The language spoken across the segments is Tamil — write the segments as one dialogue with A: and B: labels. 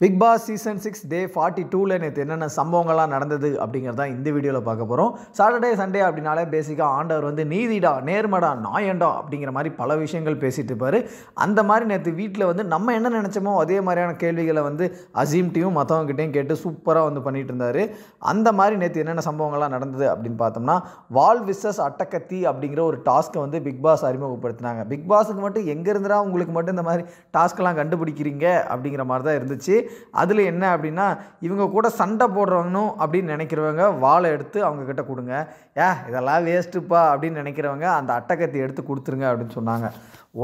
A: Bigg Boss season six day forty டூவில் நேற்று என்னென்ன சம்பவங்கள்லாம் நடந்தது அப்படிங்கிறத இந்த வீடியோவில் பார்க்க போகிறோம் சாட்டர்டே சண்டே அப்படின்னாலே பேசிக்காக ஆண்டவர் வந்து நீதிடா நேர்மடா நாயண்டா அப்படிங்கிற மாதிரி பல விஷயங்கள் பேசிட்டு இருப்பார். அந்த மாதிரி நேற்று வீட்டில் வந்து நம்ம என்ன நினச்சோமோ அதே மாதிரியான கேள்விகளை வந்து அசீம்கிட்டையும் மற்றவங்ககிட்டையும் கேட்டு சூப்பராக வந்து பண்ணிட்டு இருந்தார். அந்த மாதிரி நேற்று என்னென்ன சம்பவங்கள்லாம் நடந்தது அப்படின்னு பார்த்தோம்னா வால் விசஸ் அட்டக்கத்தி அப்படிங்கிற ஒரு டாஸ்க்கை வந்து பிக் பாஸ் அறிமுகப்படுத்தினாங்க. பிக் பாஸுக்கு மட்டும் எங்கே இருந்துடா உங்களுக்கு மட்டும் இந்த மாதிரி டாஸ்க்கெல்லாம் கண்டுபிடிக்கிறீங்க அப்படிங்கிற மாதிரி தான் இருந்துச்சு. அதில் என்ன அப்படின்னா இவங்க கூட சண்டை போடுறவனும் அப்படின்னு நினைக்கிறவங்க வாழை எடுத்து அவங்கக்கிட்ட கொடுங்க. ஏ இதெல்லாம் வேஸ்ட்டுப்பா அப்படின்னு நினைக்கிறவங்க அந்த அட்டக்கத்தி எடுத்து கொடுத்துருங்க அப்படின்னு சொன்னாங்க.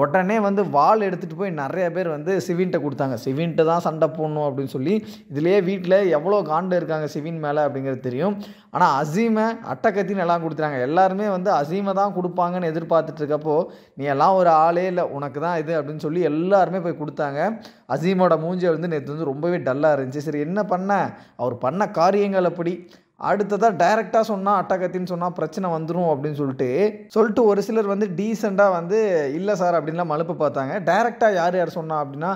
A: உடனே வந்து வாள் எடுத்துகிட்டு போய் நிறைய பேர் வந்து சிவின்ட்ட கொடுத்தாங்க. சிவின்ட்டு தான் சண்டை போடணும் அப்படின்னு சொல்லி இதுலேயே வீட்டில் எவ்வளோ காண்டு இருக்காங்க சிவின் மேலே? அப்படிங்கிறது தெரியும். ஆனால் அசீமை அட்டக்கத்தின்னு எல்லாம் கொடுத்துறாங்க எல்லாருமே வந்து அசீமை தான் கொடுப்பாங்கன்னு எதிர்பார்த்துட்டு இருக்கப்போ நீ எல்லாம் ஒரு ஆளே இல்லை உனக்கு தான் இது அப்படின்னு சொல்லி எல்லாருமே போய் கொடுத்தாங்க. அசீமோட மூஞ்சி வந்து நேற்று வந்து ரொம்பவே டல்லாக இருந்துச்சு. சரி என்ன பண்ண? அவர் பண்ண காரியங்கள் அப்படி. அடுத்ததாக டைரெக்டாக சொன்னால் அட்டகத்தின்னு சொன்னால் பிரச்சனை வந்துடும் அப்படின்னு சொல்லிட்டு சொல்லிட்டு ஒரு சிலர் வந்து டீசெண்டாக வந்து இல்லை சார் அப்படின்லாம் மலுப்பு பார்த்தாங்க. டைரெக்டாக யார் யார் சொன்னா அப்படின்னா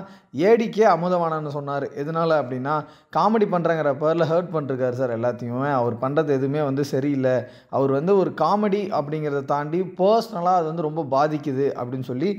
A: ஏடிக்கே அமுதவானான்னு சொன்னார். எதனால் அப்படின்னா காமெடி பண்ணுறங்கிற பேரில் ஹர்ட் பண்ணிருக்காரு சார் எல்லாத்தையும். அவர் பண்ணுறது எதுவுமே வந்து சரியில்லை. அவர் வந்து ஒரு காமெடி அப்படிங்கிறத தாண்டி பர்சனலாக அது வந்து ரொம்ப பாதிக்குது அப்படின்னு சொல்லி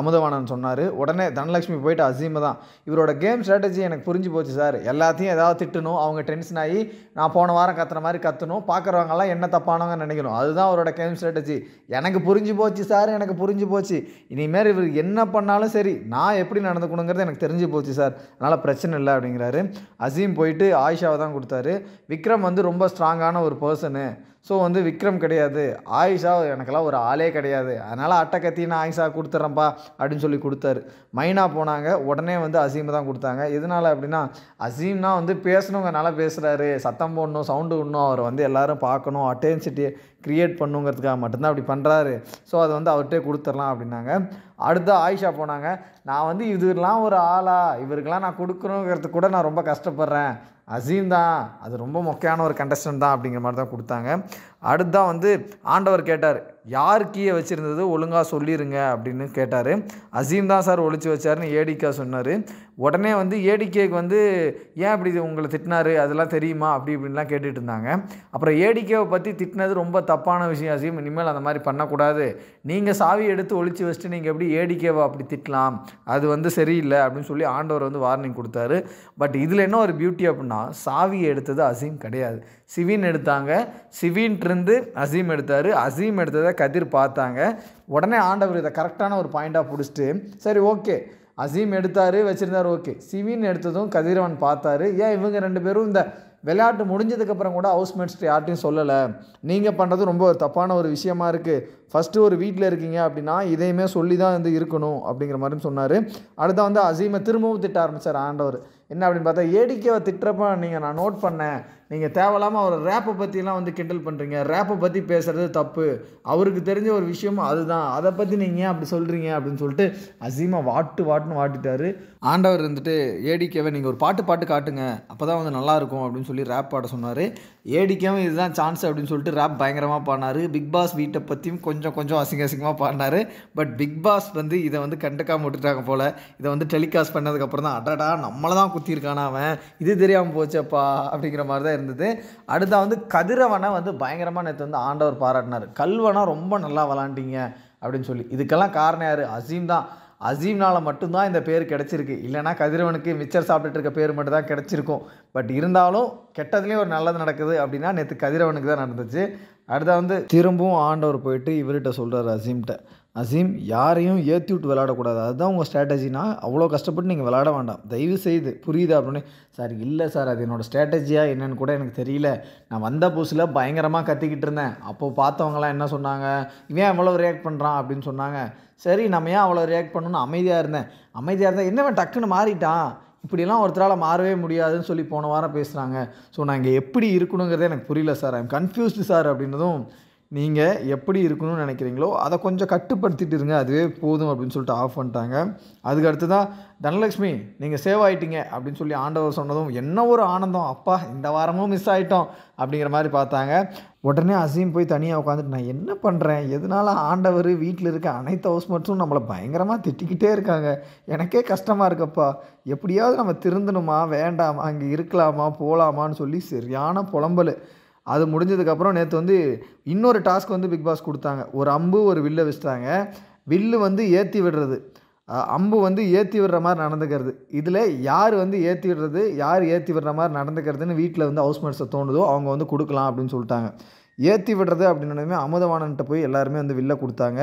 A: அமுதவானன் சொன்னார். உடனே தனலட்சுமி போயிட்டு அசீமை தான். இவரோட கேம் ஸ்ட்ராட்டஜி எனக்கு புரிஞ்சு போச்சு சார். எல்லாத்தையும் ஏதாவது திட்டணும். அவங்க டென்ஷன் ஆகி நான் போன வாரம் கத்துற மாதிரி கத்தணும். பார்க்குறவங்கலாம் என்ன தப்பானவங்க நினைக்கணும். அதுதான் அவரோட கேம் ஸ்ட்ராட்டஜி எனக்கு புரிஞ்சு போச்சு சார் எனக்கு புரிஞ்சு போச்சு. இனிமேல் இவர் என்ன பண்ணாலும் சரி நான் எப்படி நடந்துக்கணுங்கிறது எனக்கு தெரிஞ்சு போச்சு சார் அதனால் பிரச்சனை இல்லை அப்படிங்கிறாரு. அசீம் போயிட்டு ஆயிஷாவை தான் கொடுத்தாரு. விக்ரம் வந்து ரொம்ப ஸ்ட்ராங்கான ஒரு பர்சனு ஸோ வந்து விக்ரம் கிடையாது. ஆயிஷா எனக்கெல்லாம் ஒரு ஆளே கிடையாது. அதனால் அட்டக்கத்தி நான் ஆயிஷா கொடுத்துட்றேன்ப்பா அப்படின்னு சொல்லி கொடுத்தாரு. மைனா போனாங்க. உடனே வந்து அசீம் தான் கொடுத்தாங்க. எதனால் அப்படின்னா அசீம்னா வந்து பேசணுங்க நல்லா பேசுகிறாரு சத்தம் போடணும் சவுண்டு விடணும். அவர் வந்து எல்லோரும் பார்க்கணும். அட்டென்சிட்டி க்ரியேட் பண்ணுங்கிறதுக்காக மட்டும்தான் அப்படி பண்ணுறாரு ஸோ அதை வந்து அவர்கிட்டே கொடுத்துடலாம் அப்படின்னாங்க. அடுத்து ஆயிஷா போனாங்க. நான் வந்து இதுலாம் ஒரு ஆளா? இவருக்கெல்லாம் நான் கொடுக்கணுங்கிறது கூட நான் ரொம்ப கஷ்டப்படுறேன். அசீம் தான். அது ரொம்ப மொக்கையான ஒரு கண்டஸ்டன்ட் தான் அப்படிங்கிற மாதிரி தான் கொடுத்தாங்க. அடுத்தான் வந்து ஆண்டவர் கேட்டார் யார் கீயை வச்சுருந்தது? ஒழுங்காக சொல்லிடுங்க அப்படின்னு கேட்டார். அசீம் தான் சார் ஒழிச்சு வச்சாருன்னு ஏடிக்கா சொன்னார். உடனே வந்து ஏடிகேக்கு வந்து ஏன் இப்படி இது உங்களை திட்டினாரு? அதெல்லாம் தெரியுமா? அப்படி இப்படின்லாம் கேட்டுட்டு இருந்தாங்க. அப்புறம் ஏடிகேவை பற்றி திட்டினது ரொம்ப தப்பான விஷயம் அசீம். இனிமேல் அந்த மாதிரி பண்ணக்கூடாது. நீங்கள் சாவி எடுத்து ஒழிச்சு வச்சுட்டு நீங்கள் எப்படி ஏடிகேவை அப்படி திட்டலாம்? அது வந்து சரியில்லை அப்படின்னு சொல்லி ஆண்டவர் வந்து வார்னிங் கொடுத்தாரு. பட் இதில் என்ன ஒரு பியூட்டி அப்படின்னா சாவியை எடுத்தது அசீம் கிடையாது. சிவின் எடுத்தாங்க. இருந்து அசீம் எடுத்தார். அசீம் எடுத்ததை கதிர் பார்த்தாங்க. உடனே ஆண்டவர் இதை கரெக்டான ஒரு பாயிண்டாக பிடிச்சிட்டு சரி ஓகே அசீம் எடுத்தார் வச்சுருந்தார் ஓகே சிவின் எடுத்ததும் கதிரவன் பார்த்தாரு. ஏன் இவங்க ரெண்டு பேரும் இந்த விளையாட்டு முடிஞ்சதுக்கப்புறம் கூட ஹவுஸ்மேட்ஸ்ட்டு யார்ட்டையும் சொல்லலை? நீங்கள் பண்ணுறது ரொம்ப ஒரு தப்பான ஒரு விஷயமா இருக்குது ஃபஸ்ட்டு ஒரு வீட்டில் இருக்கீங்க அப்படின்னா இதையுமே சொல்லி தான் வந்து இருக்கணும் அப்படிங்கிற மாதிரி சொன்னார். அடுத்த வந்து அசீமை திரும்பவும் திட்ட ஆரம்பித்தார் ஆண்டவர். என்ன அப்படின்னு பார்த்தா ஏடிக்கேவை திட்டுறப்ப நீங்கள் நான் நோட் பண்ணேன். நீங்கள் தேவையில்லாமல் அவர் ரேப்பை பற்றிலாம் வந்து கிண்டல் பண்ணுறீங்க ரேப்பை பற்றி பேசுகிறது தப்பு. அவருக்கு தெரிஞ்ச ஒரு விஷயம் அதுதான். அதை பற்றி நீங்கள் ஏன் அப்படி சொல்கிறீங்க அப்படின்னு சொல்லிட்டு அசீமாக வாட்டு வாட்டுன்னு வாட்டிட்டாரு. ஆண்டவர் இருந்துட்டு ஏடிக்கேவை நீங்கள் ஒரு பாட்டு பாட்டு காட்டுங்க. அப்போ தான் வந்து நல்லாயிருக்கும் அப்படின்னு சொல்லி ரேப் பாட சொன்னார். ஏடிக்கேவும் இதுதான் சான்ஸ் அப்படின்னு சொல்லிட்டு ரேப் பயங்கரமாக பாடினார். பிக் பாஸ் வீட்டை பற்றியும் கொஞ்சம் கொஞ்சம் அசிங்க அசிங்கமாக பாடினார். பட் பிக் பாஸ் வந்து இதை வந்து கண்டுக்காம விட்டுட்டாங்க போல். இதை வந்து டெலிகாஸ்ட் பண்ணதுக்கப்புறம் தான் அடடா நம்மளை தான் குத்திருக்கானா அவன்? இது தெரியாமல் போச்சப்பா அப்படிங்கிற மாதிரி தான் இருந்தது. அடுத்தா வந்து கதிரவனை வந்து பயங்கரமாக நேற்று வந்து ஆண்டவர் பாராட்டினார். கல்வனா ரொம்ப நல்லா விளாண்டிங்க அப்படின்னு சொல்லி. இதுக்கெல்லாம் காரணம் யார்? அசீம் தான். அசீம்னால் மட்டும்தான் இந்த பேர் கிடச்சிருக்கு. இல்லைனா கதிரவனுக்கு மிச்சர் சாப்பிட்டுட்டு இருக்க பேர் மட்டும் தான் கிடச்சிருக்கும். பட் இருந்தாலும் கெட்டதுலேயும் ஒரு நல்லது நடக்குது அப்படின்னா நேற்று கதிரவனுக்கு தான் நடந்துச்சு. அடுத்த வந்து திரும்பவும் ஆண்டவர் போயிட்டு இவர்கிட்ட சொல்கிறார் அசீம்கிட்ட. அசீம் யாரையும் ஏற்றி விட்டு விளாடக்கூடாது அதுதான் உங்கள் ஸ்ட்ராட்டஜினா அவ்வளோ கஷ்டப்பட்டு நீங்கள் விளாட வேண்டாம். தயவு செய்து புரியுது அப்படின்னு? சார் இல்லை சார் அது என்னோடய ஸ்ட்ராட்டஜியாக என்னென்னு கூட எனக்கு தெரியல. நான் வந்த புதுசில் பயங்கரமாக கத்திக்கிட்டு இருந்தேன். அப்போது பார்த்தவங்களாம் என்ன சொன்னாங்க? இவன் எவ்வளோ ரியாக்ட் பண்ணுறான் அப்படின்னு சொன்னாங்க. சரி நம்ம ஏன் அவ்வளோ ரியாக்ட் பண்ணணும்னு அமைதியாக இருந்தேன். அமைதியாக இருந்தேன் என்னவன் டக்குன்னு மாறிட்டான்? இப்படிலாம் ஒருத்தரால் மாறவே முடியாதுன்னு சொல்லி போன வாரம் பேசுகிறாங்க ஸோ நான் இங்கே எப்படி இருக்கணுங்கிறதே எனக்கு புரியல சார். ஐம் கன்ஃபியூஸ்டு சார் அப்படின்னதும் நீங்கள் எப்படி இருக்கணும்னு நினைக்கிறீங்களோ அதை கொஞ்சம் கட்டுப்படுத்திட்டு இருங்க. அதுவே போதும் அப்படின்னு சொல்லிட்டு ஆஃப் பண்ணிட்டாங்க. அதுக்கு அடுத்து தான் தனலக்ஷ்மி நீங்கள் சேவ் ஆகிட்டீங்க அப்படின்னு சொல்லி ஆண்டவர் சொன்னதும் என்ன ஒரு ஆனந்தம். அப்பா இந்த வாரமும் மிஸ் ஆகிட்டோம் அப்படிங்கிற மாதிரி பார்த்தாங்க. உடனே அசீம் போய் தனியாக உட்காந்துட்டு நான் என்ன பண்ணுறேன் எதனால ஆண்டவர் வீட்டில் இருக்க அனைத்து ஹவுஸ் மட்டும் நம்மளை பயங்கரமாக திட்டிக்கிட்டே இருக்காங்க. எனக்கே கஷ்டமாக இருக்கப்பா. எப்படியாவது நம்ம திருந்தணுமா? வேண்டாமா? அங்கே இருக்கலாமா? போகலாமான்னு சொல்லி சரியான புலம்பல். அது முடிஞ்சதுக்கப்புறம் நேற்று வந்து இன்னொரு டாஸ்க் வந்து பிக் பாஸ் கொடுத்தாங்க. ஒரு அம்பு ஒரு வில்லை வச்சுட்டாங்க. வில்லு வந்து ஏற்றி விடுறது. அம்பு வந்து ஏற்றி விடுற மாதிரி நடந்துக்கிறது. இதில் யார் வந்து ஏற்றி விடுறது யார் ஏற்றி விடுற மாதிரி நடந்துக்கிறதுன்னு வீட்டில் வந்து ஹவுஸ்மேட்ஸை தோணுதோ அவங்க வந்து கொடுக்கலாம் அப்படின்னு சொல்லிட்டாங்க. ஏற்றி விடுறது அப்படின்னு அமுதவாணன்ட்ட போய் எல்லாருமே வந்து வில்ல கொடுத்தாங்க.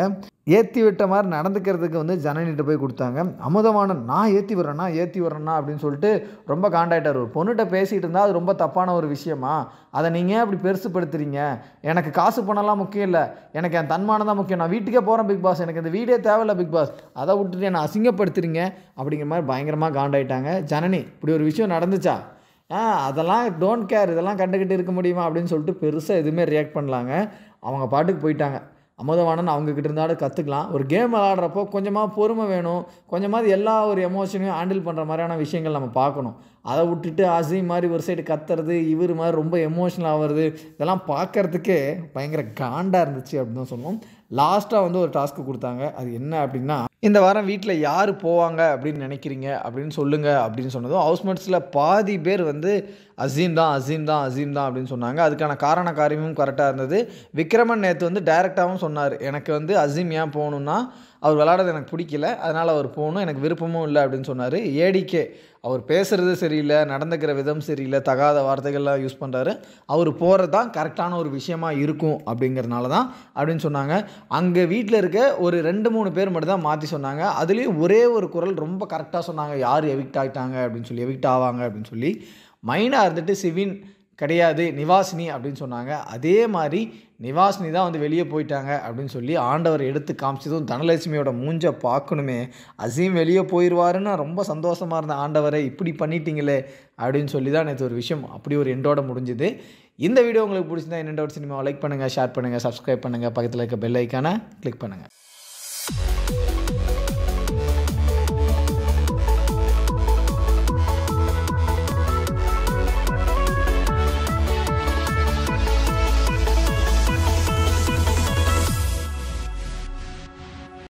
A: ஏற்றி விட்ட மாதிரி நடந்துக்கிறதுக்கு வந்து ஜனனிகிட்ட போய் கொடுத்தாங்க. அமுதவாணன் நான் ஏற்றி விட்றேன்னா ஏற்றி விட்றேன்னா அப்படின்னு சொல்லிட்டு ரொம்ப காண்டாயிட்டார் ஒரு பொண்ணுகிட்ட பேசிகிட்டு இருந்தால் அது ரொம்ப தப்பான ஒரு விஷயமா? அதை நீங்கள் ஏன் அப்படி பெருசுப்படுத்துறீங்க? எனக்கு காசு பணம்லாம் முக்கியம் இல்லை. எனக்கு என் தன்மானம் தான் முக்கியம். நான் வீட்டுக்கே போகிறேன் பிக் பாஸ். எனக்கு இந்த வீடே தேவையில்ல பிக் பாஸ். அதை விட்டுட்டு என்னை அசிங்கப்படுத்துறீங்க அப்படிங்கிற மாதிரி பயங்கரமாக காண்டாயிட்டாங்க. ஜனனி இப்படி ஒரு விஷயம் நடந்துச்சா? அதெல்லாம் டோன்ட் கேர் இதெல்லாம் கண்டுக்கிட்டு இருக்க முடியுமா அப்படின்னு சொல்லிட்டு பெருசாக எதுவுமே ரியாக்ட் பண்ணலாங்க. அவங்க பாட்டுக்கு போயிட்டாங்க. அமுதவாணன் அவங்கக்கிட்ட இருந்தாலும் கற்றுக்கலாம் ஒரு கேம் விளாட்றப்போ கொஞ்சமாக பொறுமை வேணும். கொஞ்சமாவது எல்லா ஒரு எமோஷனையும் ஹேண்டில் பண்ணுற மாதிரியான விஷயங்கள் நம்ம பார்க்கணும். அதை விட்டுட்டு அசீம் மாதிரி ஒரு சைடு கத்துறது இவர் மாதிரி ரொம்ப எமோஷனல் ஆகிறது இதெல்லாம் பார்க்கறதுக்கே பயங்கர காண்டாக இருந்துச்சு அப்படின்னு தான் சொல்லுவோம். லாஸ்ட்டாக வந்து ஒரு டாஸ்க்கு கொடுத்தாங்க. அது என்ன அப்படின்னா இந்த வாரம் வீட்டில் யார் போவாங்க அப்படின்னு நினைக்கிறீங்க அப்படின்னு சொல்லுங்கள் அப்படின்னு சொன்னதும் ஹவுஸ்மேட்ஸில் பாதி பேர் வந்து அசீம் தான் அசீம் தான் அசீம் தான் அப்படின்னு சொன்னாங்க. அதுக்கான காரண காரியமும் கரெக்டாக இருந்தது. விக்ரமன் நேற்று வந்து டைரெக்டாகவும் சொன்னார். எனக்கு வந்து அசீம் ஏன் போகணுன்னா அவர் விளாட்றது எனக்கு பிடிக்கல. அதனால் அவர் போகணும். எனக்கு விருப்பமும் இல்லை அப்படின்னு சொன்னார். ஏடிகே அவர் பேசுகிறது சரியில்லை நடந்துக்கிற விதம் சரியில்லை தகாத வார்த்தைகள்லாம் யூஸ் பண்ணுறாரு அவர் போகிறது தான் கரெக்டான ஒரு விஷயமா இருக்கும் அப்படிங்கிறதுனால தான் அப்படின்னு சொன்னாங்க. அங்கே வீட்டில் இருக்க ஒரு ரெண்டு மூணு பேர் மட்டும் தான் மாற்றி சொன்னாங்க. அதுலேயும் ஒரே ஒரு குரல் ரொம்ப கரெக்டாக சொன்னாங்க. யார் எவிக்ட் ஆகிட்டாங்க அப்படின்னு சொல்லி எவிக்ட் ஆவாங்க அப்படின்னு சொல்லி. மைனாக இருந்துட்டு சிவின் கிடையாது நிவாசினி அப்படின்னு சொன்னாங்க. அதே மாதிரி நிவாசினி தான் வந்து வெளியே போயிட்டாங்க அப்படின்னு சொல்லி ஆண்டவர் எடுத்து காமிச்சதும் தனலட்சுமியோட மூஞ்சை பார்க்கணுமே. அசீம் வெளியே போயிடுவாருன்னு ரொம்ப சந்தோஷமாக இருந்த ஆண்டவரை இப்படி பண்ணிட்டீங்களே அப்படின்னு சொல்லி தான் நேற்று ஒரு விஷயம் அப்படி ஒரு எண்டோட முடிஞ்சுது. இந்த வீடியோ உங்களுக்கு பிடிச்சிருந்தா என்னென்ன ஒரு சினிமாவை லைக் பண்ணுங்கள் ஷேர் பண்ணுங்கள் சப்ஸ்கிரைப் பண்ணுங்கள் பக்கத்தில் இருக்க பெல் ஐக்கானை கிளிக் பண்ணுங்கள்